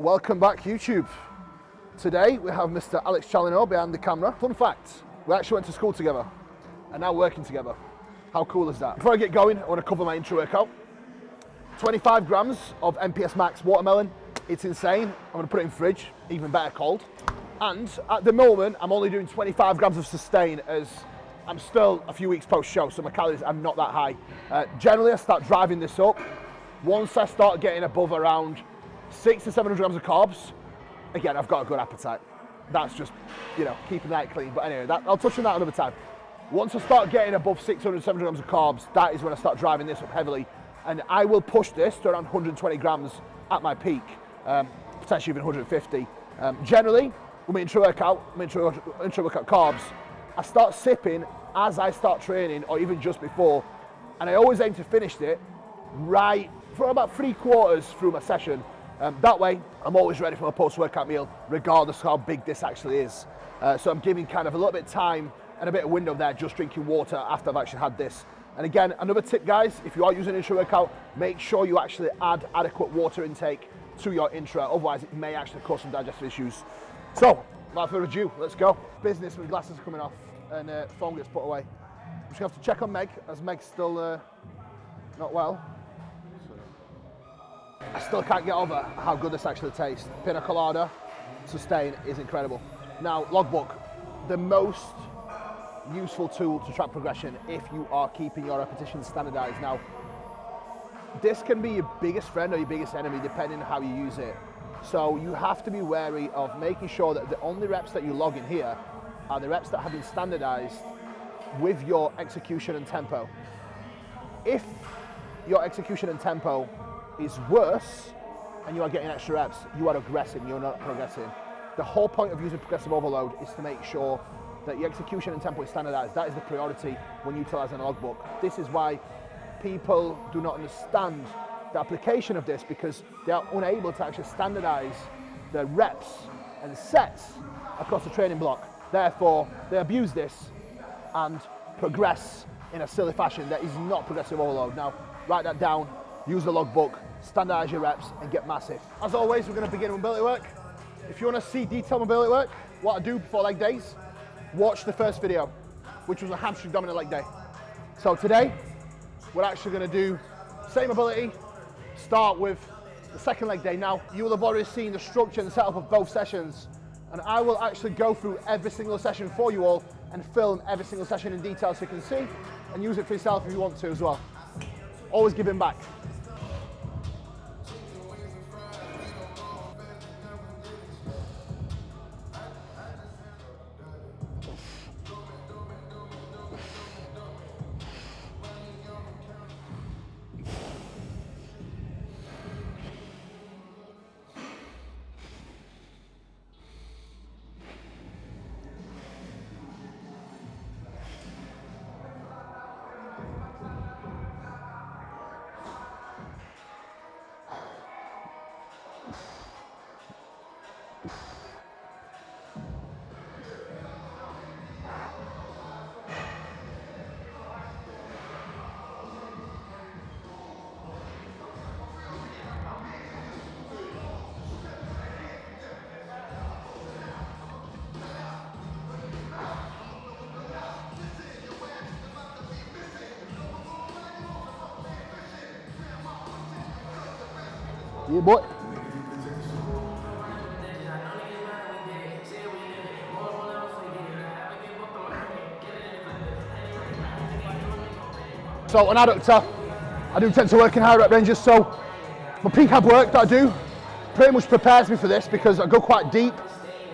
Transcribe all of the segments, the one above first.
Welcome back YouTube. Today we have Mr. Alex Chalino behind the camera. Fun fact, we actually went to school together and now working together. How cool is that? Before I get going, I want to cover my intra workout. 25 grams of MPS Max watermelon. It's insane. I'm going to put it in fridge, even better cold. And at the moment, I'm only doing 25 grams of sustain as I'm still a few weeks post show, so my calories are not that high. Uh, generally, I start driving this up. Once I start getting above around six to 700 grams of carbs, again, I've got a good appetite. That's just, you know, keeping that clean. But anyway, that, I'll touch on that another time. Once I start getting above 600, 700 grams of carbs, that is when I start driving this up heavily. And I will push this to around 120 grams at my peak, um, potentially even 150. Um, generally, when we intra workout, my intra, intra workout carbs, I start sipping as I start training or even just before. And I always aim to finish it right for about three quarters through my session. Um, that way, I'm always ready for my post-workout meal, regardless of how big this actually is. Uh, so I'm giving kind of a little bit of time and a bit of window there, just drinking water after I've actually had this. And again, another tip guys, if you are using an intra workout, make sure you actually add adequate water intake to your intra, otherwise it may actually cause some digestive issues. So, without further ado, let's go. Business with glasses coming off and uh, phone gets put away. I'm just gonna have to check on Meg, as Meg's still uh, not well. I still can't get over how good this actually tastes. Pina colada, sustain is incredible. Now, logbook, the most useful tool to track progression if you are keeping your repetitions standardized. Now, this can be your biggest friend or your biggest enemy depending on how you use it. So you have to be wary of making sure that the only reps that you log in here are the reps that have been standardized with your execution and tempo. If your execution and tempo is worse and you are getting extra reps, you are aggressing, you're not progressing. The whole point of using progressive overload is to make sure that your execution and tempo is standardized. That is the priority when utilizing a logbook. This is why people do not understand the application of this because they are unable to actually standardize the reps and sets across the training block. Therefore, they abuse this and progress in a silly fashion that is not progressive overload. Now, write that down, use the logbook, standardize your reps and get massive. As always, we're gonna begin with mobility work. If you wanna see detailed mobility work, what I do before leg days, watch the first video, which was a hamstring dominant leg day. So today, we're actually gonna do same ability, start with the second leg day. Now, you will have already seen the structure and setup of both sessions, and I will actually go through every single session for you all and film every single session in detail so you can see and use it for yourself if you want to as well. Always giving back. Yeah, boy. So an adductor, I do tend to work in high rep ranges. So my prehab work that I do pretty much prepares me for this because I go quite deep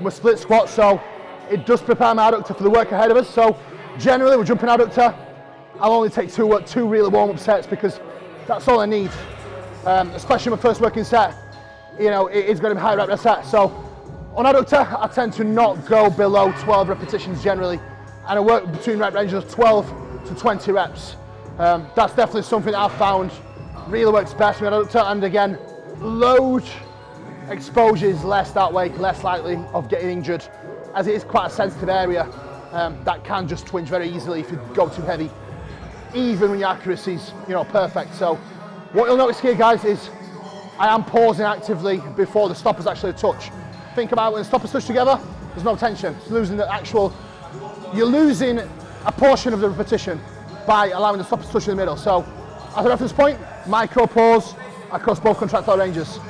with split squat. So it does prepare my adductor for the work ahead of us. So generally we're jumping adductor. I'll only take two, two really warm up sets because that's all I need um, especially my first working set, you know, it is going to be high rep set. So on adductor, I tend to not go below 12 repetitions generally, and I work between rep ranges of 12 to 20 reps. Um, that's definitely something that I've found really works best with adductor, and again, load exposure is less that way, less likely of getting injured, as it is quite a sensitive area um, that can just twinge very easily if you go too heavy, even when your accuracy is, you know, perfect. So what you'll notice here, guys, is I am pausing actively before the stoppers actually touch. Think about when the stoppers touch together, there's no tension. It's losing the actual, you're losing a portion of the repetition by allowing the stoppers to touch in the middle. So as a reference point, micro pause across both contractile ranges.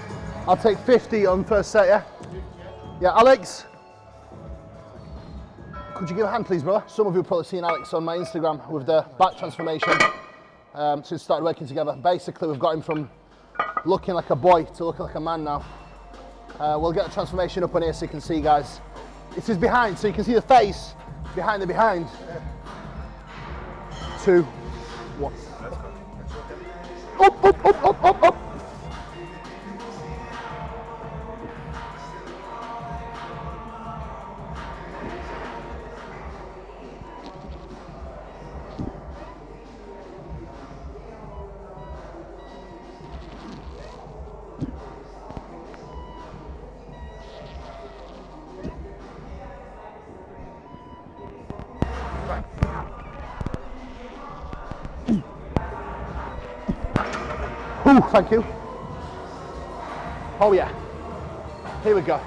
I'll take 50 on first set, yeah? Yeah, Alex? Could you give a hand, please, brother? Some of you have probably seen Alex on my Instagram with the back transformation um, since we started working together. Basically, we've got him from looking like a boy to looking like a man now. Uh, we'll get the transformation up on here so you can see, guys. This is behind, so you can see the face behind the behind. Two, one. Up, up, up, up, up, up. Ooh, thank you. Oh yeah. Here we go.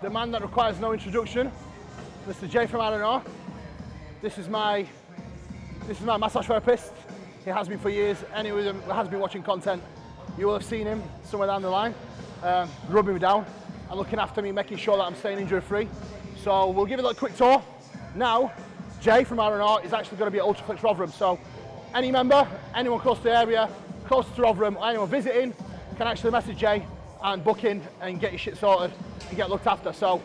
The man that requires no introduction, Mr. Jay from R&R. This is my this is my massage therapist. He has been for years. Anyone who has been watching content, you will have seen him somewhere down the line, um, rubbing me down and looking after me, making sure that I'm staying injury free. So we'll give it a quick tour. Now, Jay from R&R is actually going to be at Ultraflex Rotherham. So any member, anyone close to the area, close to Rotherham, anyone visiting, can actually message Jay and book in and get your shit sorted and get looked after. So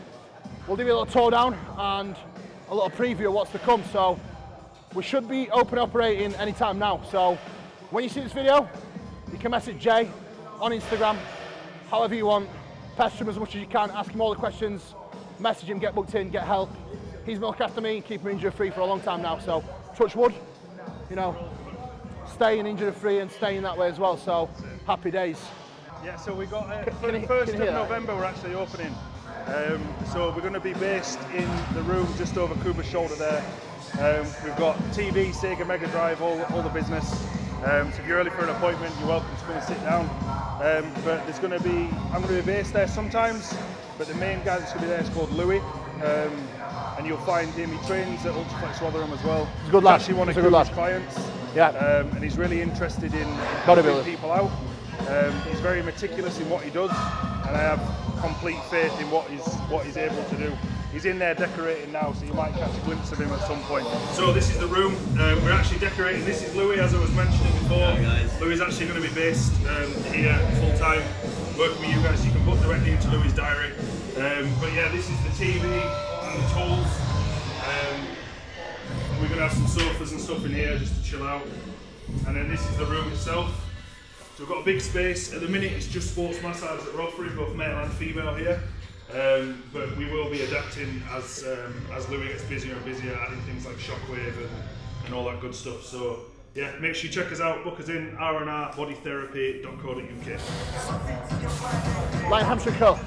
we'll give you a little tour down and a little preview of what's to come. So we should be open operating anytime now. So when you see this video, you can message Jay on Instagram, however you want, pester him as much as you can, ask him all the questions, message him, get booked in, get help. He's been looking after me, keeping me injury free for a long time now. So touch wood, you know, staying injury free and staying that way as well. So happy days. Yeah, so we got uh, for the first of you hear that? November. We're actually opening. Um, so we're going to be based in the room just over Kuba's shoulder there. Um, we've got TV, Sega Mega Drive, all, all the business. Um, so if you're early for an appointment, you're welcome to come and sit down. Um, but there's going to be, I'm going to be based there sometimes, but the main guy that's going to be there is called Louis. Um, and you'll find him, he trains at Ultraflex Rotherham as well. He's a good lad. actually one of He's a good Kuba's lad. clients. Yeah. Um, and he's really interested in, helping people out. Um, he's very meticulous in what he does, and I have complete faith in what he's what he's able to do. He's in there decorating now, so you might catch a glimpse of him at some point. So this is the room. Um, we're actually decorating. This is Louis, as I was mentioning before. Louis is actually going to be based um, here full time, working with you guys. You can book directly into Louis' diary. Um, but yeah, this is the TV and the tools. Um, we're going to have some sofas and stuff in here just to chill out. And then this is the room itself. So we've got a big space. At the minute, it's just sports massage that we're offering, both male and female here. Um, but we will be adapting as um, as Louis gets busier and busier, adding things like shockwave and, and all that good stuff. So yeah, make sure you check us out. Book us in rnrbodytherapy.co.uk. Lying hamstring curl.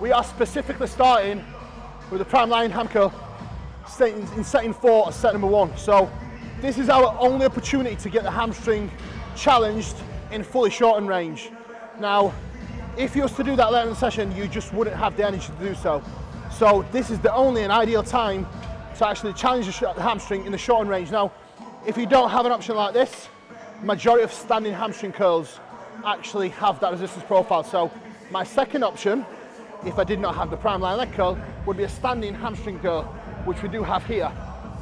We are specifically starting with the prime lying ham curl in setting four, set number one. So this is our only opportunity to get the hamstring challenged in fully shortened range. Now, if you was to do that later in the session, you just wouldn't have the energy to do so. So this is the only and ideal time to actually challenge the hamstring in the shortened range. Now, if you don't have an option like this, majority of standing hamstring curls actually have that resistance profile. So my second option, if I did not have the prime lying leg curl, would be a standing hamstring curl, which we do have here.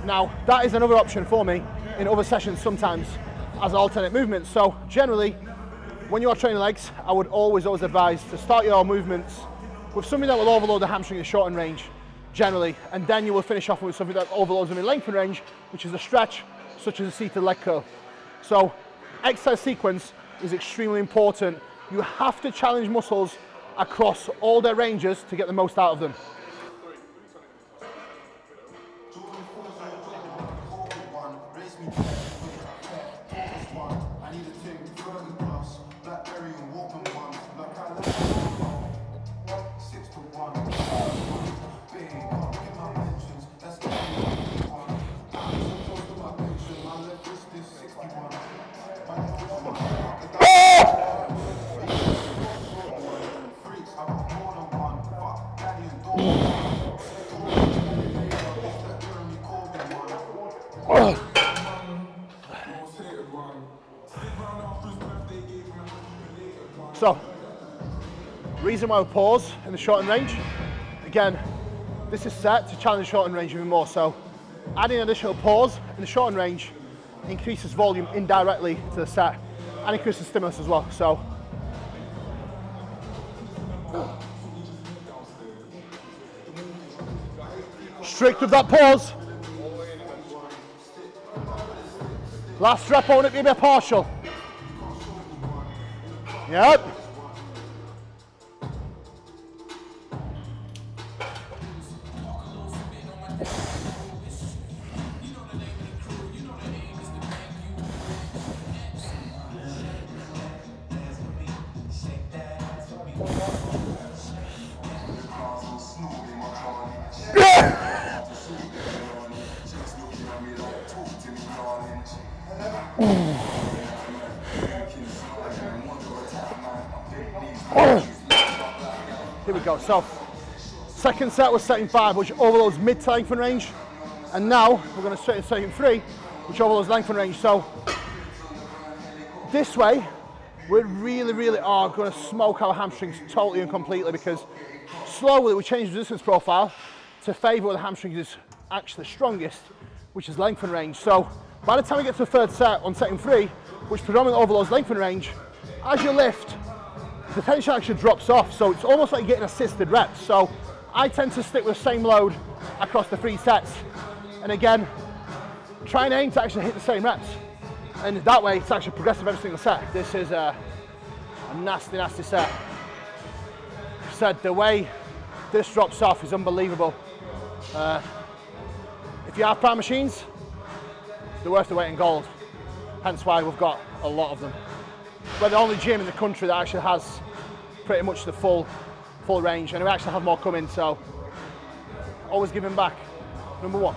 Now, that is another option for me in other sessions sometimes as alternate movements. So generally, when you are training legs, I would always, always advise to start your movements with something that will overload the hamstring in shortened range, generally, and then you will finish off with something that overloads them in lengthened range, which is a stretch, such as a seated leg curl. So, exercise sequence is extremely important. You have to challenge muscles across all their ranges to get the most out of them. Reason why we pause in the shortened range, again, this is set to challenge shortened range even more. So, adding an additional pause in the shortened range increases volume indirectly to the set and increases stimulus as well. So, strict with that pause. Last rep on it, maybe a partial. Yep. So, second set was setting five, which overloads mid lengthened range. And now we're going to set in setting three, which overloads lengthened range. So, this way, we really, really are going to smoke our hamstrings totally and completely because slowly we change the resistance profile to favour where the hamstrings is actually strongest, which is lengthened range. So, by the time we get to the third set on setting three, which predominantly overloads lengthened range, as you lift, the tension actually drops off. So it's almost like getting assisted reps. So I tend to stick with the same load across the three sets. And again, try and aim to actually hit the same reps. And that way it's actually progressive every single set. This is a, a nasty, nasty set. I Said the way this drops off is unbelievable. Uh, if you have power machines, they're worth the weight in gold. Hence why we've got a lot of them. We're the only gym in the country that actually has pretty much the full full range and we actually have more coming so always giving back. Number one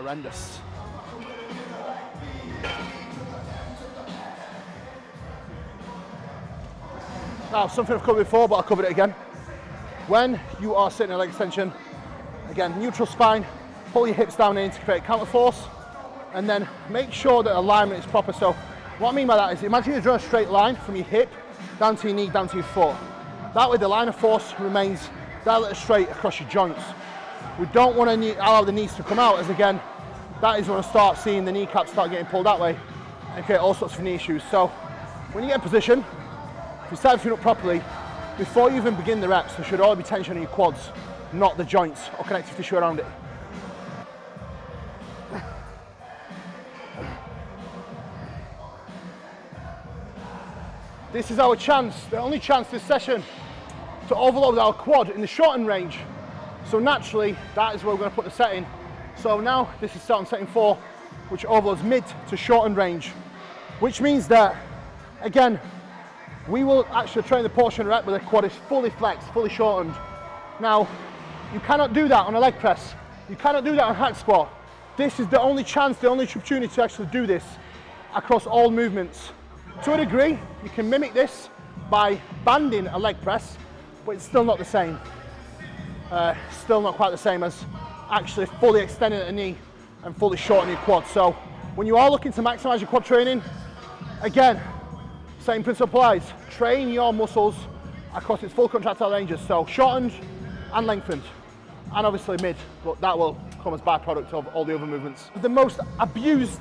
horrendous. Now, something I've covered before, but I'll cover it again. When you are sitting in leg extension, again, neutral spine, pull your hips down in to create counter force, and then make sure that alignment is proper. So, what I mean by that is imagine you draw a straight line from your hip down to your knee, down to your foot. That way, the line of force remains that little straight across your joints. We don't want to allow the knees to come out, as again, that is when I start seeing the kneecaps start getting pulled that way and create all sorts of knee issues. So, when you get in position, if you start everything up properly, before you even begin the reps, there should already be tension in your quads, not the joints or connective tissue around it. This is our chance, the only chance this session to overload our quad in the shortened range. So naturally, that is where we're going to put the setting. So now this is set setting four, which overloads mid to shortened range, which means that, again, we will actually train the portion rep where the quad is fully flexed, fully shortened, Now, you cannot do that on a leg press. You cannot do that on a hack squat. This is the only chance, the only opportunity to actually do this across all movements. To a degree, you can mimic this by banding a leg press, but it's still not the same. Uh, still not quite the same as actually fully extending at the knee and fully shortening your quad. So when you are looking to maximize your quad training, again, same principle applies. Train your muscles across its full contractile ranges. So shortened and lengthened, and obviously mid, but that will come as byproduct of all the other movements. The most abused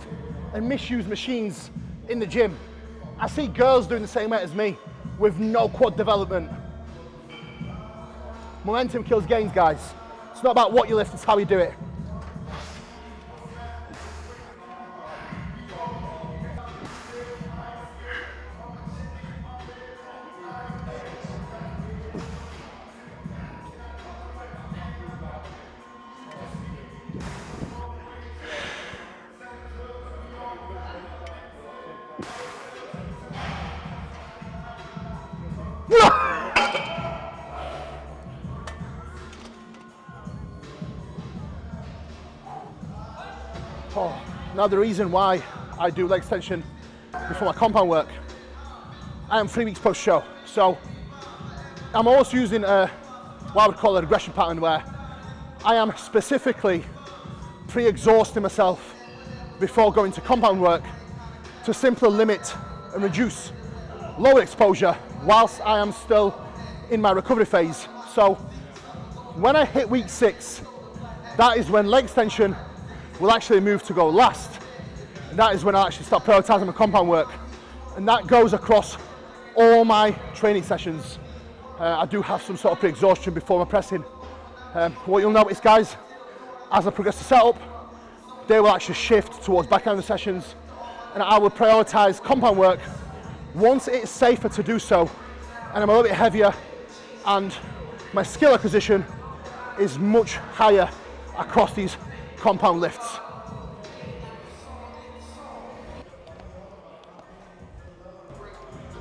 and misused machines in the gym. I see girls doing the same weight as me with no quad development. Momentum kills gains, guys. It's not about what you lift, it's how you do it. Now the reason why I do leg extension before my compound work, I am three weeks post show. So I'm also using a, what I would call a regression pattern where I am specifically pre-exhausting myself before going to compound work to simply limit and reduce lower exposure whilst I am still in my recovery phase. So when I hit week six, that is when leg extension will actually move to go last. And that is when I actually start prioritizing my compound work. And that goes across all my training sessions. Uh, I do have some sort of pre-exhaustion before my pressing. Um, what you'll notice guys, as I progress the setup, they will actually shift towards back end sessions and I will prioritize compound work once it's safer to do so and I'm a little bit heavier and my skill acquisition is much higher across these compound lifts.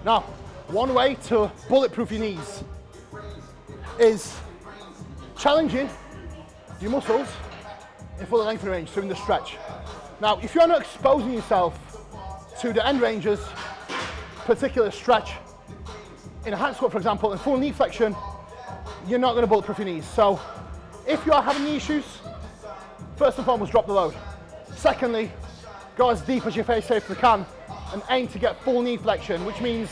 Now, one way to bulletproof your knees is challenging your muscles in full length range, during the stretch. Now, if you're not exposing yourself to the end ranges, particular stretch, in a hack squat, for example, in full knee flexion, you're not gonna bulletproof your knees. So if you are having knee issues, first and foremost, drop the load. Secondly, go as deep as your face safely can and aim to get full knee flexion, which means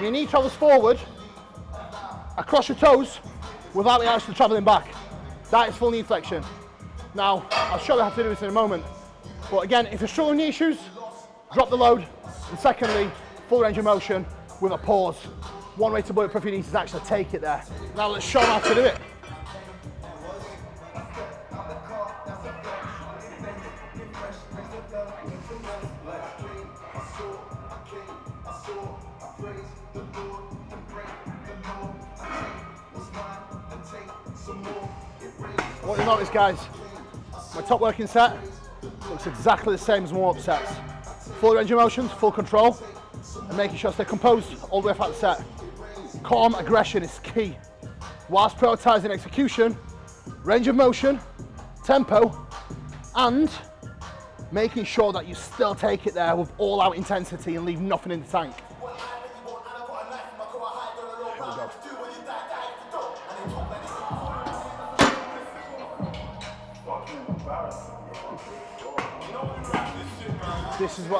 your knee travels forward across your toes without it actually traveling back. That is full knee flexion. Now, I'll show you how to do this in a moment. But again, if you're struggling knee issues, drop the load. And secondly, full range of motion with a pause. One way to bulletproof your knees is actually take it there. Now let's show them how to do it. What you notice guys, my top working set looks exactly the same as my warm-up sets. Full range of motions, full control, and making sure I stay composed all the way throughout the set. Calm aggression is key. Whilst prioritizing execution, range of motion, tempo, and making sure that you still take it there with all out intensity and leave nothing in the tank.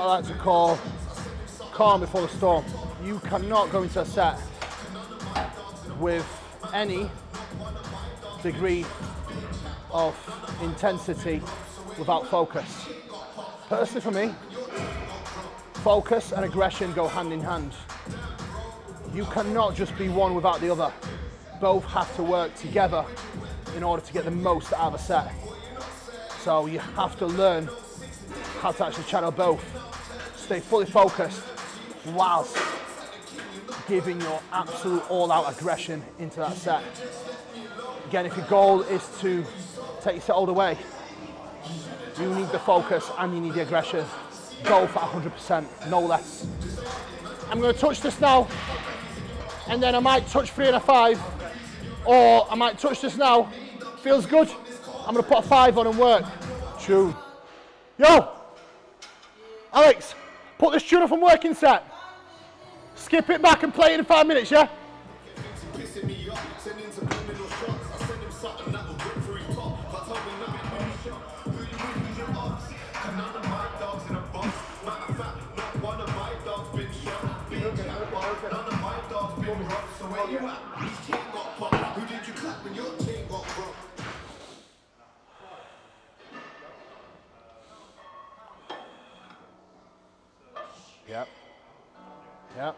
I like to call calm before the storm. You cannot go into a set with any degree of intensity without focus. Personally for me, focus and aggression go hand in hand. You cannot just be one without the other. Both have to work together in order to get the most out of a set. So you have to learn how to actually channel both. Stay fully focused whilst giving your absolute all-out aggression into that set. Again, if your goal is to take your set all the way, you need the focus and you need the aggression. Go for 100%, no less. I'm going to touch this now, and then I might touch three and a five, or I might touch this now. Feels good. I'm gonna put a five on and work. Tune. Yo, Alex, put this tune off and working set. Skip it back and play it in five minutes, yeah? Yep.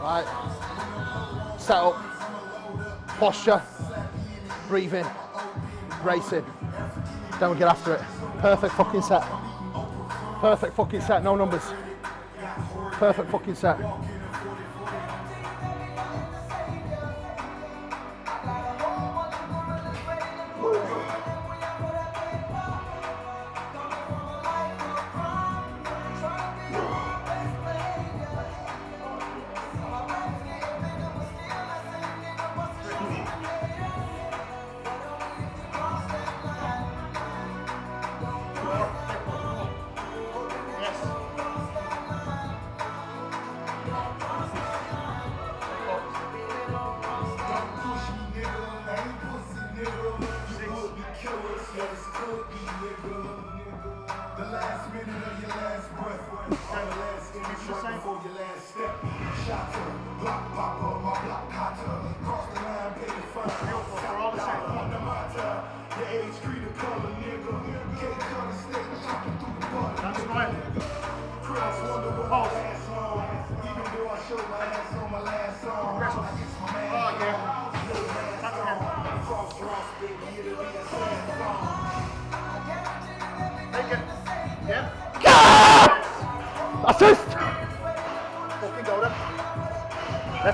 Right. Set up. Posture. Breathing. Racing. We get after it. Perfect fucking set. Perfect fucking set. No numbers. Perfect fucking set.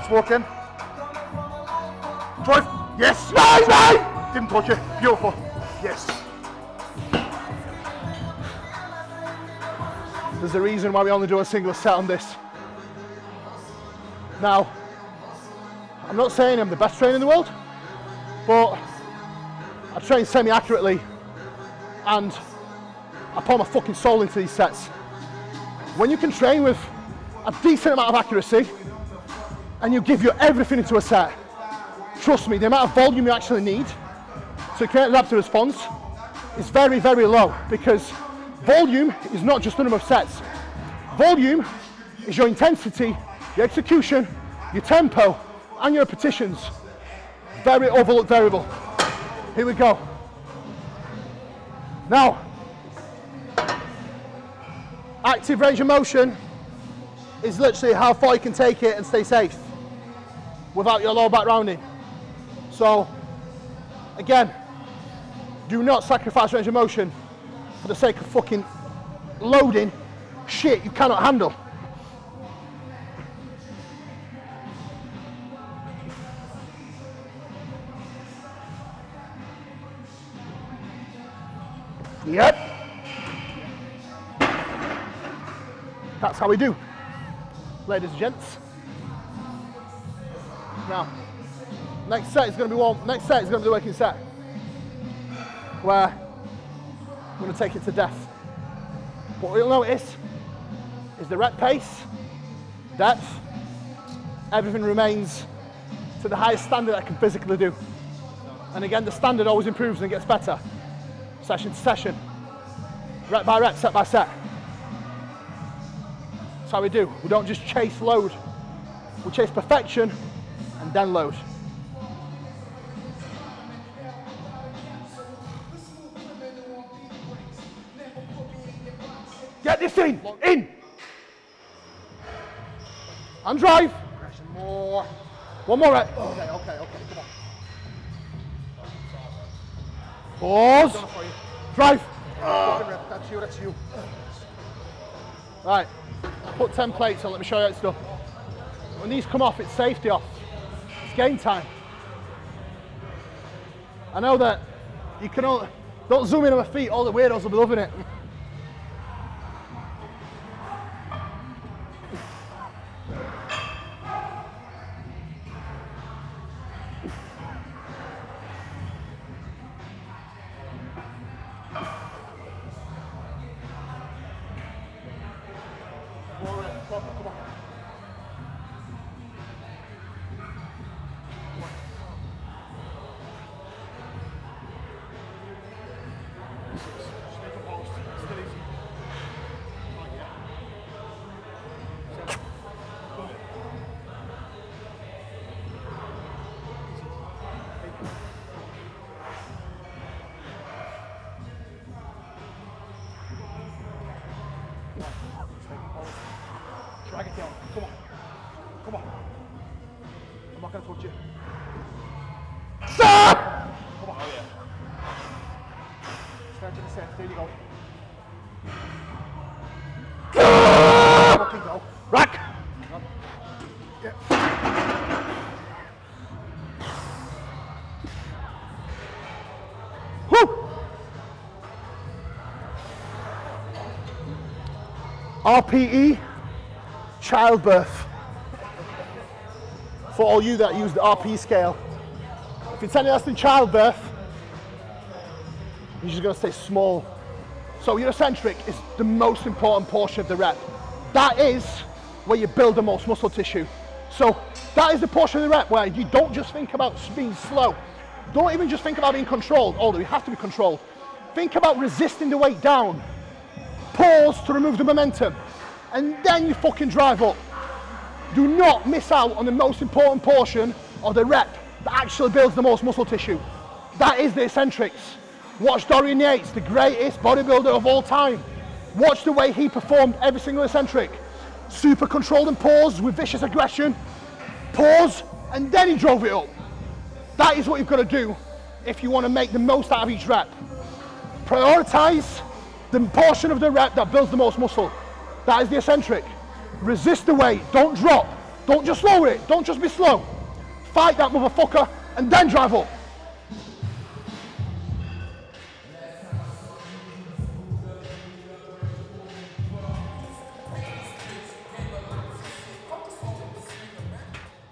Walk in. Drive. Yes. Nine, nine! Didn't touch it. Beautiful. Yes. There's a reason why we only do a single set on this. Now, I'm not saying I'm the best trainer in the world, but I train semi-accurately and I pour my fucking soul into these sets. When you can train with a decent amount of accuracy and you give your everything into a set, trust me, the amount of volume you actually need to create adaptive response is very, very low because volume is not just the number of sets. Volume is your intensity, your execution, your tempo, and your repetitions. Very overlooked variable. Here we go. Now, active range of motion is literally how far you can take it and stay safe without your lower back rounding. So, again, do not sacrifice range of motion for the sake of fucking loading shit you cannot handle. Yep. That's how we do, ladies and gents. Now, next set is going to be one. Next set is going to be the working set, where I'm going to take it to death. What you'll notice is the rep pace, depth, everything remains to the highest standard I can physically do. And again, the standard always improves and gets better, session to session, rep by rep, set by set. That's how we do. We don't just chase load, we chase perfection and then load. Get this in, in. And drive. More. One more rep. Okay, okay, okay. Come on. Pause. Drive. That's you. That's you. Right. put 10 plates on, let me show you how it's done. When these come off, it's safety off. It's game time. I know that you can only, don't zoom in on my feet, all the weirdos will be loving it. RPE, childbirth. For all you that use the RPE scale. If it's any less than childbirth, you're just gonna stay small. So your eccentric is the most important portion of the rep. That is where you build the most muscle tissue. So that is the portion of the rep where you don't just think about being slow. Don't even just think about being controlled, although you have to be controlled. Think about resisting the weight down. Pause to remove the momentum. And then you fucking drive up. Do not miss out on the most important portion of the rep that actually builds the most muscle tissue. That is the eccentrics. Watch Dorian Yates, the greatest bodybuilder of all time. Watch the way he performed every single eccentric. Super controlled and paused with vicious aggression. Pause, and then he drove it up. That is what you've got to do if you want to make the most out of each rep. Prioritize the portion of the rep that builds the most muscle. That is the eccentric. Resist the weight, don't drop. Don't just lower it, don't just be slow. Fight that motherfucker and then drive up.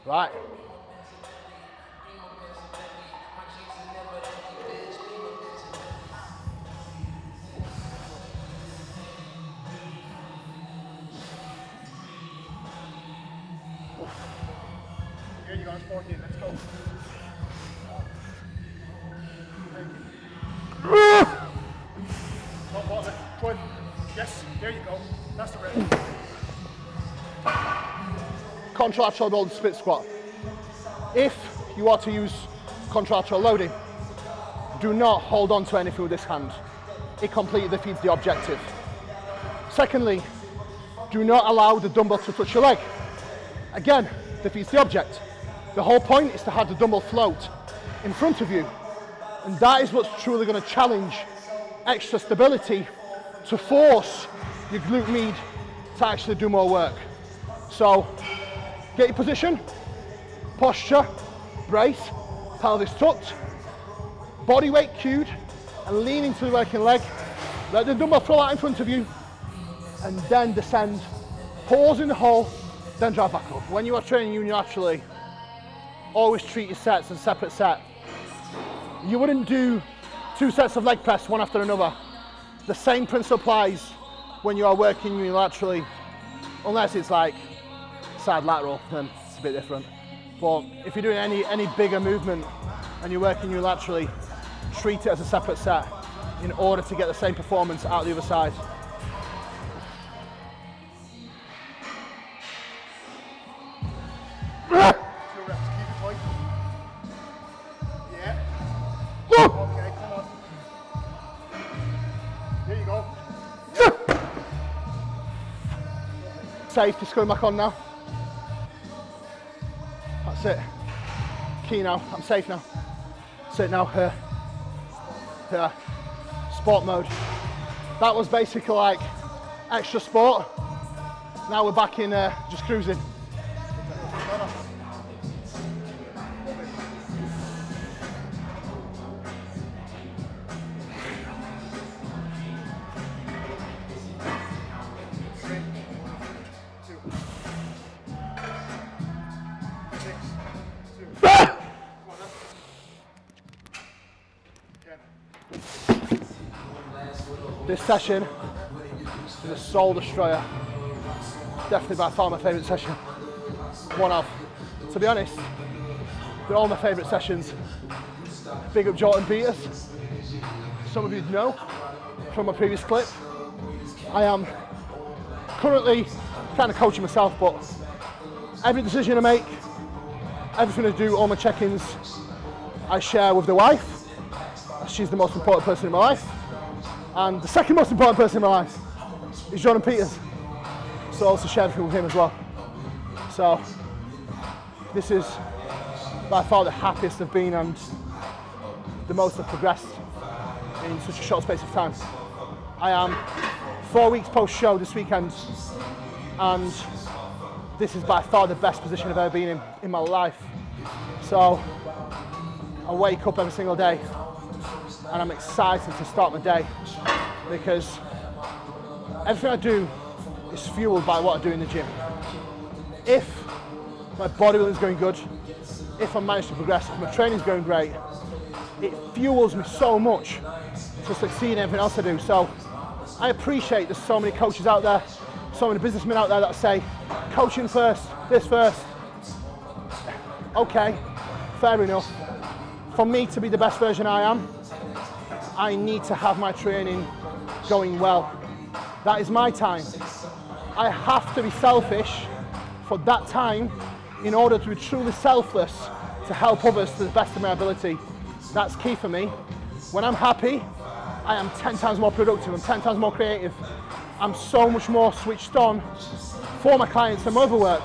Right. Contralateral roll split squat. If you are to use contralateral loading, do not hold on to anything with this hand. It completely defeats the objective. Secondly, do not allow the dumbbell to touch your leg. Again, defeats the object. The whole point is to have the dumbbell float in front of you. And that is what's truly going to challenge extra stability to force your glute med to actually do more work. So get your position, posture, brace, pelvis tucked, body weight cued, and lean into the working leg. Let the dumbbell fall out in front of you, and then descend. Pause in the hole, then drive back up. When you are training unilaterally, always treat your sets as a separate set. You wouldn't do two sets of leg press one after another. The same principle applies when you are working unilaterally, unless it's like side lateral, then it's a bit different. But if you're doing any, any bigger movement and you're working unilaterally, treat it as a separate set in order to get the same performance out the other side. Safe, just going back on now. That's it. Key now, I'm safe now. That's it now, here. Here. Sport mode. That was basically like extra sport. Now we're back in uh, just cruising. Session is a soul destroyer. Definitely by far my favourite session. One of. To be honest, they're all my favourite sessions. Big up Jordan Peters. Some of you know from my previous clip. I am currently kind of coaching myself, but every decision I make, everything I do, all my check-ins, I share with the wife. She's the most important person in my life. And the second most important person in my life is Jordan Peters. So I also share everything with him as well. So this is by far the happiest I've been and the most I've progressed in such a short space of time. I am four weeks post show this weekend and this is by far the best position I've ever been in in my life. So I wake up every single day and I'm excited to start my day because everything I do is fueled by what I do in the gym. If my bodybuilding is going good, if I manage to progress, if my training is going great, it fuels me so much to succeed in everything else I do. So I appreciate there's so many coaches out there, so many businessmen out there that say, coaching first, this first. Okay, fair enough. For me to be the best version I am, I need to have my training going well. That is my time. I have to be selfish for that time in order to be truly selfless to help others to the best of my ability. That's key for me. When I'm happy, I am 10 times more productive, I'm 10 times more creative. I'm so much more switched on for my clients and my other work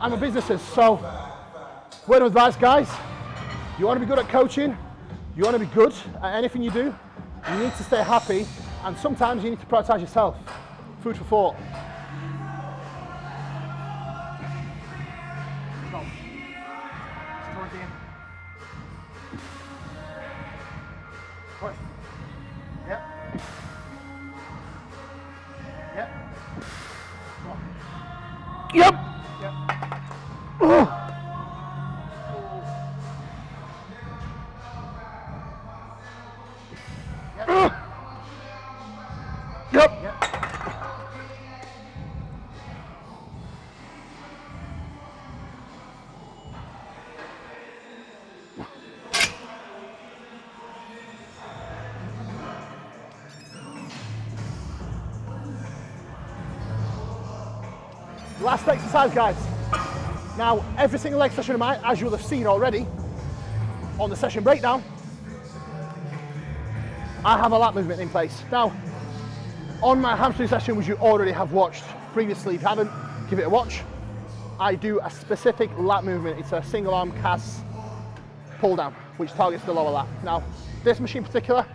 and my businesses. So, word of advice, guys, you want to be good at coaching, you want to be good at anything you do, you need to stay happy and sometimes you need to prioritize yourself. Food for thought. Exercise, guys. Now, every single leg session of mine, as you'll have seen already on the session breakdown, I have a lat movement in place. Now, on my hamstring session, which you already have watched previously, if you haven't, give it a watch. I do a specific lat movement. It's a single arm cast pull down, which targets the lower lat. Now, this machine in particular,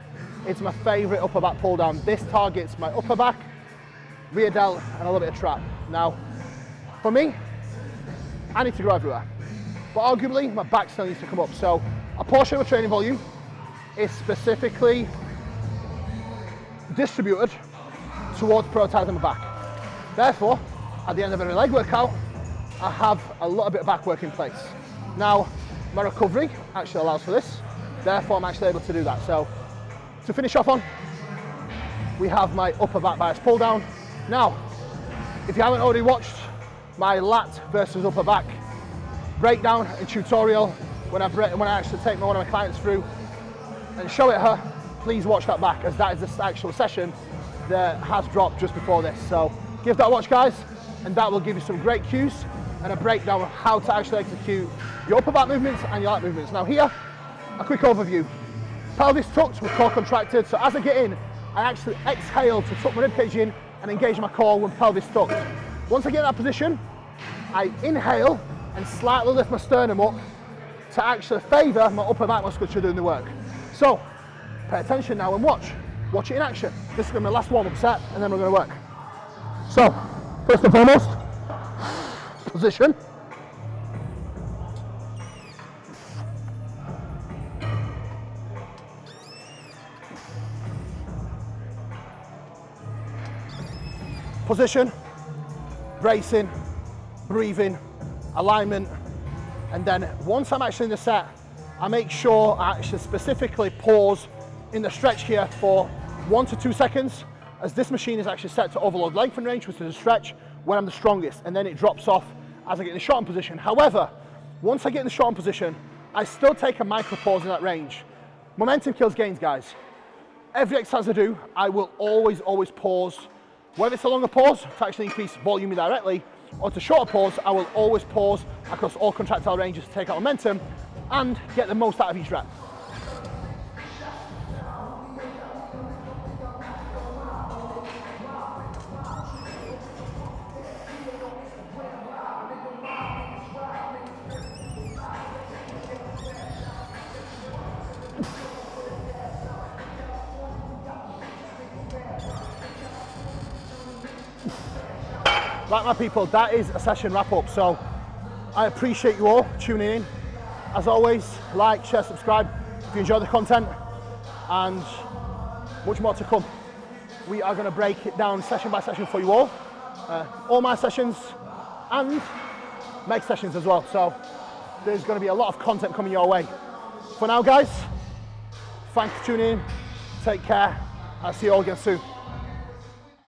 it's my favorite upper back pull down. This targets my upper back, rear delt, and a little bit of trap. Now, for me, I need to go everywhere. But arguably, my back still needs to come up. So a portion of a training volume is specifically distributed towards prioritizing my back. Therefore, at the end of every leg workout, I have a little bit of back work in place. Now, my recovery actually allows for this. Therefore, I'm actually able to do that. So to finish off on, we have my upper back bias pull down. Now, if you haven't already watched my lat versus upper back breakdown and tutorial when I, when I actually take one of my clients through and show it her, please watch that back as that is the actual session that has dropped just before this. So give that a watch guys and that will give you some great cues and a breakdown of how to actually execute your upper back movements and your lat movements. Now here, a quick overview. Pelvis tucked with core contracted. So as I get in, I actually exhale to tuck my ribcage in and engage my core when pelvis tucked. Once I get that position, I inhale and slightly lift my sternum up to actually favour my upper back musculature doing the work. So, pay attention now and watch. Watch it in action. This is going to be my last warm-up set and then we're going to work. So, First and foremost, position. Position, bracing, breathing, alignment, and then once I'm actually in the set, I make sure I actually specifically pause in the stretch here for one to two seconds, as this machine is actually set to overload lengthened range, which is a stretch when I'm the strongest, and then it drops off as I get in the shortened position. However, once I get in the shortened position, I still take a micro pause in that range. Momentum kills gains, guys. Every exercise I do, I will always, always pause. Whether it's a longer pause to actually increase volume directly, or to shorter pause, I will always pause across all contractile ranges to take out momentum and get the most out of each rep. My people, that is a session wrap up. So I appreciate you all tuning in. As always, like, share, subscribe if you enjoy the content, and much more to come. We are going to break it down session by session for you all. Uh, all my sessions and Meg sessions as well. So there's going to be a lot of content coming your way. For now, guys, thanks for tuning in. Take care. I'll see you all again soon.